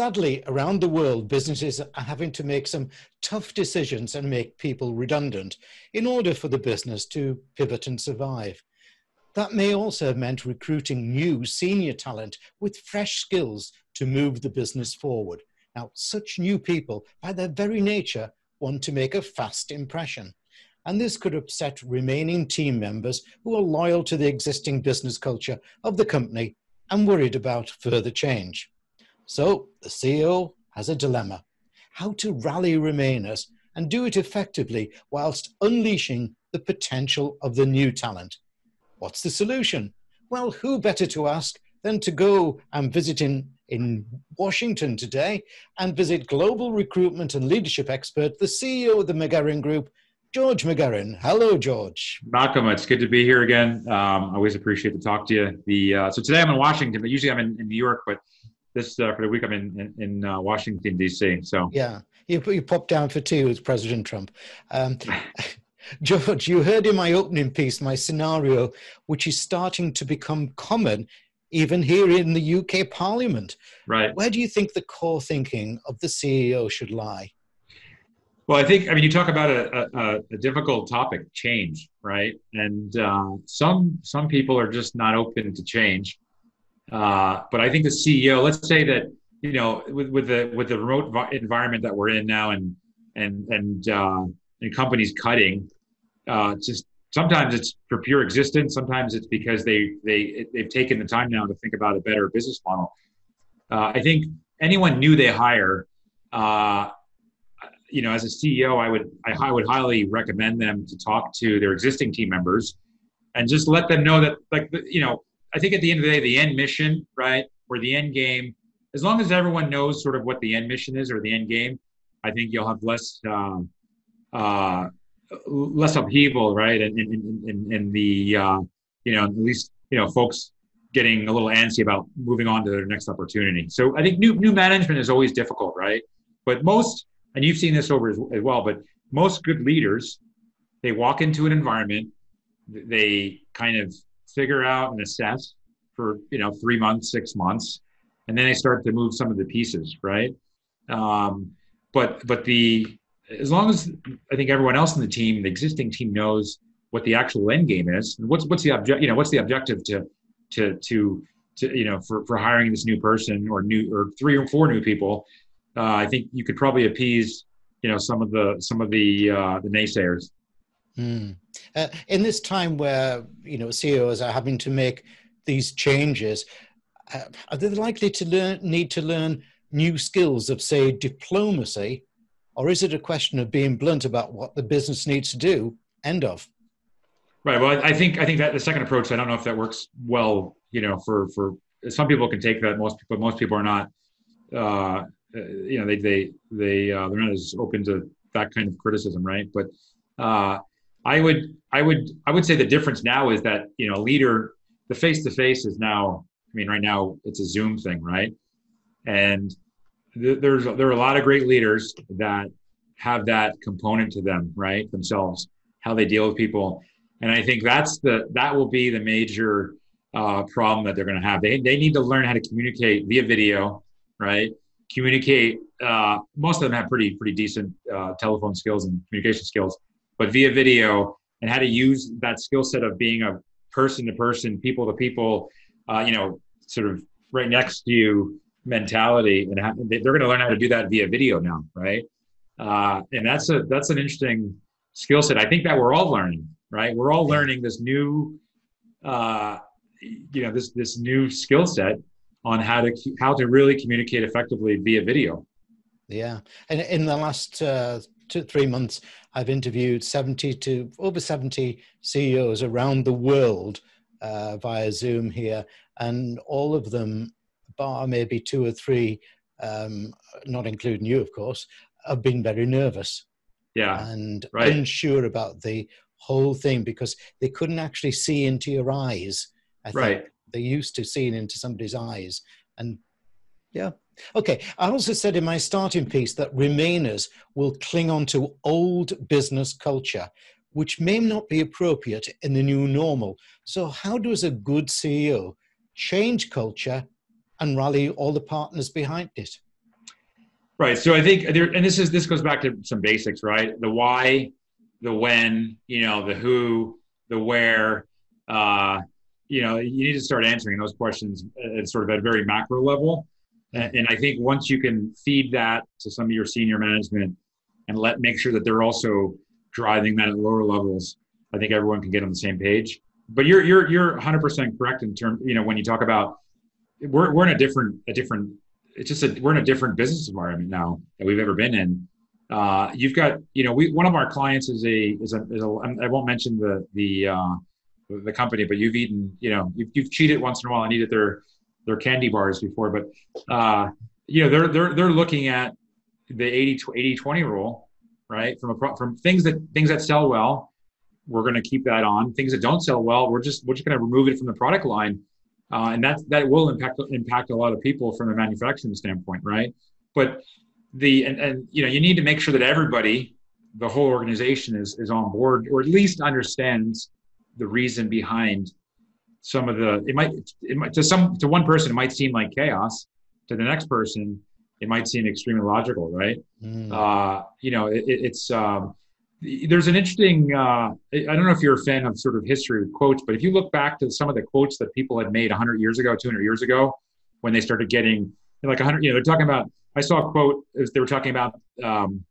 Sadly, around the world, businesses are having to make some tough decisions and make people redundant in order for the business to pivot and survive. That may also have meant recruiting new senior talent with fresh skills to move the business forward. Now, such new people, by their very nature, want to make a fast impression. And this could upset remaining team members who are loyal to the existing business culture of the company and worried about further change. So the CEO has a dilemma how to rally Remainers and do it effectively whilst unleashing the potential of the new talent. What's the solution? Well, who better to ask than to go and visit in, in Washington today and visit global recruitment and leadership expert, the CEO of the McGehrin Group, George McGehrin. Hello, George. Malcolm, it's good to be here again. Um, I always appreciate to talk to you. The uh, so today I'm in Washington, but usually I'm in, in New York. But this uh, for the week I'm in in, in uh, Washington D.C. So yeah, you you popped down for tea with President Trump. Um, George, you heard in my opening piece my scenario, which is starting to become common even here in the UK Parliament. Right. Where do you think the core thinking of the CEO should lie? Well, I think I mean you talk about a, a, a difficult topic, change, right? And uh, some some people are just not open to change. Uh, but I think the CEO, let's say that you know, with, with the with the remote environment that we're in now, and and and uh, and companies cutting, uh, just sometimes it's for pure existence. Sometimes it's because they they they've taken the time now to think about a better business model. Uh, I think anyone new they hire, uh, you know, as a CEO, I would I, I would highly recommend them to talk to their existing team members, and just let them know that like you know I think at the end of the day, the end mission, right, or the end game, as long as everyone knows sort of what the end mission is or the end game, I think you'll have less uh, uh, less upheaval, right, in in, in, in the uh, you know at least you know folks getting a little antsy about moving on to their next opportunity. So I think new new management is always difficult, right? But most, and you've seen this over as, as well, but most good leaders, they walk into an environment, they kind of figure out and assess for you know three months, six months, and then they start to move some of the pieces, right? Um, but but the as long as I think everyone else in the team, the existing team, knows what the actual end game is, and what's what's the object, you know, what's the objective to to to to you know for for hiring this new person or new or three or four new people, uh, I think you could probably appease you know some of the some of the uh, the naysayers. Mm. Uh, in this time where you know CEOs are having to make these changes, uh, are they likely to learn need to learn new skills of say diplomacy, or is it a question of being blunt about what the business needs to do? End of. Right. Well, I think I think that the second approach. I don't know if that works well. You know, for for some people can take that. Most but most people are not. Uh, you know, they they they uh, they're not as open to that kind of criticism, right? But uh, I would, I would, I would say the difference now is that you know, leader, the face to face is now. I mean, right now it's a Zoom thing, right? And th- there's there are a lot of great leaders that have that component to them, right? Themselves, how they deal with people, and I think that's the that will be the major uh, problem that they're going to have. They they need to learn how to communicate via video, right? Communicate. Uh, most of them have pretty pretty decent uh, telephone skills and communication skills but via video and how to use that skill set of being a person to person, people to people, uh, you know, sort of right next to you mentality, and how, they're going to learn how to do that via video now, right? Uh, and that's a that's an interesting skill set. I think that we're all learning, right? We're all learning this new, uh, you know, this this new skill set on how to how to really communicate effectively via video. Yeah, and in the last uh, two, three months, I've interviewed 70 to over 70 CEOs around the world uh, via Zoom here, and all of them, bar maybe two or three, um, not including you, of course, have been very nervous. Yeah. And right. unsure about the whole thing because they couldn't actually see into your eyes. I right. They're used to seeing into somebody's eyes. And yeah, Okay, I also said in my starting piece that Remainers will cling on to old business culture, which may not be appropriate in the new normal. So, how does a good CEO change culture and rally all the partners behind it? Right. So I think there, and this is this goes back to some basics, right? The why, the when, you know, the who, the where. Uh, you know, you need to start answering those questions at sort of at a very macro level. And, and I think once you can feed that to some of your senior management and let make sure that they're also driving that at lower levels, I think everyone can get on the same page. But you're you're you're 100% correct in terms. You know, when you talk about we're we're in a different a different it's just a we're in a different business environment now that we've ever been in. Uh, you've got you know we one of our clients is a is a, is a I won't mention the the uh, the company, but you've eaten you know you've, you've cheated once in a while and eaten their their candy bars before, but uh, you know they're they're they're looking at the 80 80 20 rule right? From a from things that things that sell well we're going to keep that on. Things that don't sell well we're just we're just going to remove it from the product line. Uh, and that that will impact impact a lot of people from a manufacturing standpoint, right? But the and, and you know you need to make sure that everybody, the whole organization is is on board or at least understands the reason behind some of the it might it might to some to one person it might seem like chaos. To the next person it might seem extremely logical right? Mm. uh, you know it, it's um, there's an interesting uh, i don't know if you're a fan of sort of history with quotes but if you look back to some of the quotes that people had made 100 years ago 200 years ago when they started getting like 100 you know they're talking about i saw a quote as they were talking about um,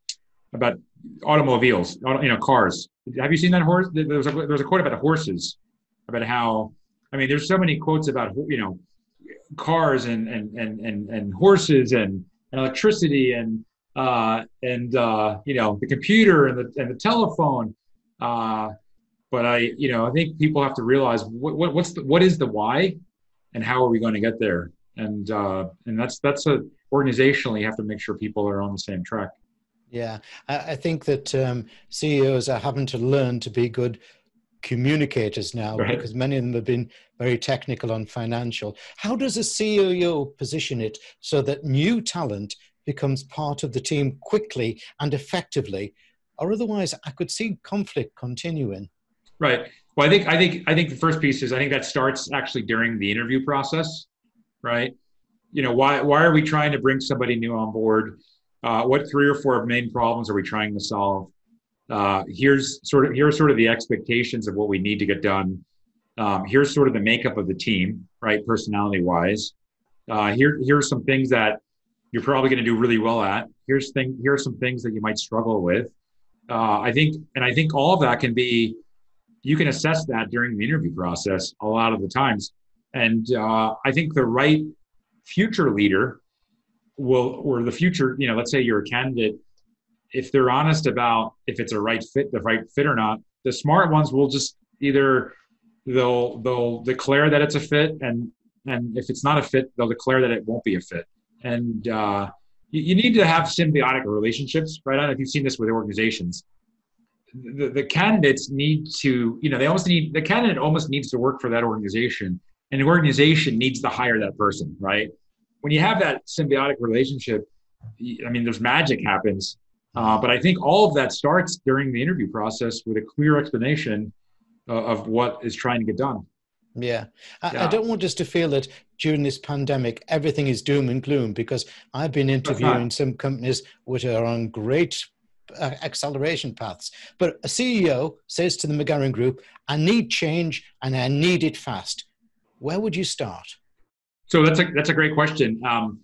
about automobiles you know cars. Have you seen that horse? There was a, there was a quote about horses about how i mean there's so many quotes about you know cars and and and and, and horses and, and electricity and uh, and uh, you know the computer and the and the telephone. Uh, but I, you know, I think people have to realize what, what what's the, what is the why, and how are we going to get there? And uh, and that's that's a organizationally you have to make sure people are on the same track. Yeah, I, think that um, CEOs are having to learn to be good communicators now right. because many of them have been very technical and financial. How does a CEO position it so that new talent becomes part of the team quickly and effectively, or otherwise I could see conflict continuing. Right. Well, I think I think I think the first piece is I think that starts actually during the interview process, right? You know, why why are we trying to bring somebody new on board? Uh, what three or four main problems are we trying to solve? Uh, here's sort of here's sort of the expectations of what we need to get done. Um, here's sort of the makeup of the team, right? Personality wise. Uh, here here's some things that you're probably going to do really well at. Here's thing. Here are some things that you might struggle with. Uh, I think, and I think all of that can be. You can assess that during the interview process a lot of the times, and uh, I think the right future leader will, or the future, you know, let's say you're a candidate, if they're honest about if it's a right fit, the right fit or not, the smart ones will just either they'll they'll declare that it's a fit, and and if it's not a fit, they'll declare that it won't be a fit and uh, you, you, need to have symbiotic relationships, right? I don't know if you've seen this with organizations. The, the candidates need to, you know, they almost need the candidate almost needs to work for that organization, and the organization needs to hire that person, right? When you have that symbiotic relationship, I mean, there's magic happens. Uh, but I think all of that starts during the interview process with a clear explanation uh, of what is trying to get done. Yeah. I, yeah. I, don't want us to feel that during this pandemic everything is doom and gloom because I've been interviewing some companies which are on great uh, acceleration paths. But a CEO says to the McGehrin Group, I need change and I need it fast. Where would you start? So that's a that's a great question. Um,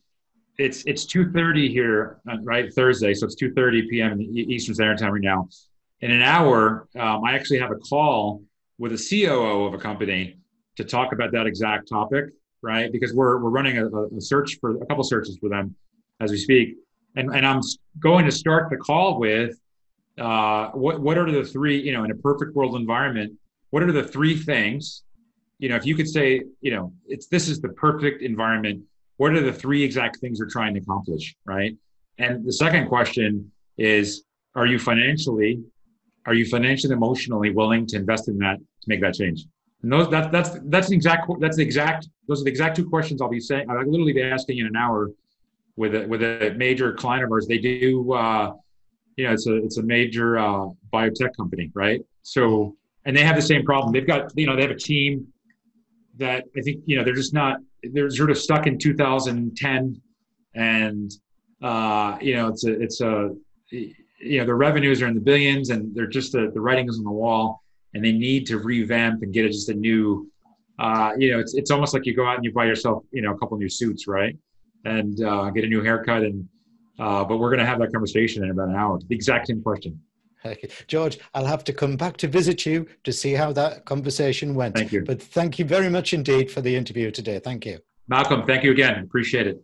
it's it's two thirty here, uh, right? Thursday, so it's two thirty p.m. In Eastern Standard Time right now. In an hour, um, I actually have a call with a COO of a company to talk about that exact topic, right? Because we're we're running a, a search for a couple searches for them as we speak, and and I'm going to start the call with uh, what what are the three you know in a perfect world environment what are the three things you know if you could say you know it's this is the perfect environment what are the three exact things you're trying to accomplish right and the second question is are you financially are you financially emotionally willing to invest in that to make that change and those that, that's that's the exact that's the exact those are the exact two questions I'll be saying. I'll literally be asking in an hour with a with a major client of ours. They do uh, you know it's a it's a major uh, biotech company, right? So and they have the same problem. They've got you know they have a team that I think you know they're just not they're sort of stuck in 2010 and uh, you know, it's a, it's a, you know, the revenues are in the billions and they're just the, the writing is on the wall and they need to revamp and get it just a new, uh, you know, it's, it's almost like you go out and you buy yourself, you know, a couple new suits, right? And uh, get a new haircut. And, uh, but we're going to have that conversation in about an hour. The exact same question. Okay. George, I'll have to come back to visit you to see how that conversation went. Thank you. But thank you very much indeed for the interview today. Thank you. Malcolm, thank you again. Appreciate it.